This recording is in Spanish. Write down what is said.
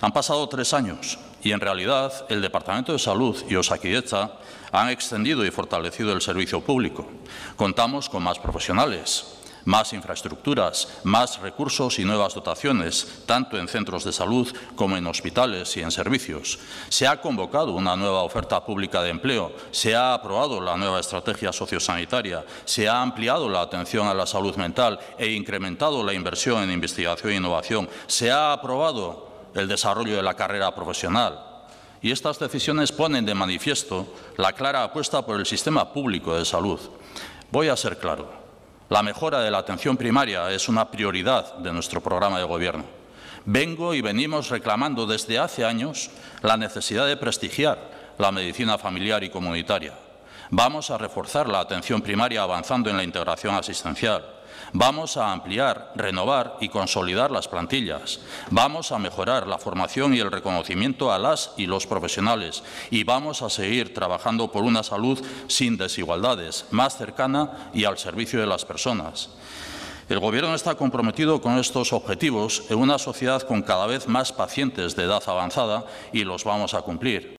Han pasado tres años y, en realidad, el Departamento de Salud y Osakidecha han extendido y fortalecido el servicio público. Contamos con más profesionales, más infraestructuras, más recursos y nuevas dotaciones, tanto en centros de salud como en hospitales y en servicios. Se ha convocado una nueva oferta pública de empleo, se ha aprobado la nueva estrategia sociosanitaria, se ha ampliado la atención a la salud mental e incrementado la inversión en investigación e innovación, se ha aprobado el desarrollo de la carrera profesional. Y estas decisiones ponen de manifiesto la clara apuesta por el sistema público de salud. Voy a ser claro. La mejora de la atención primaria es una prioridad de nuestro programa de Gobierno. Vengo y venimos reclamando desde hace años la necesidad de prestigiar la medicina familiar y comunitaria. Vamos a reforzar la atención primaria avanzando en la integración asistencial. Vamos a ampliar, renovar y consolidar las plantillas. Vamos a mejorar la formación y el reconocimiento a las y los profesionales. Y vamos a seguir trabajando por una salud sin desigualdades, más cercana y al servicio de las personas. El Gobierno está comprometido con estos objetivos en una sociedad con cada vez más pacientes de edad avanzada y los vamos a cumplir.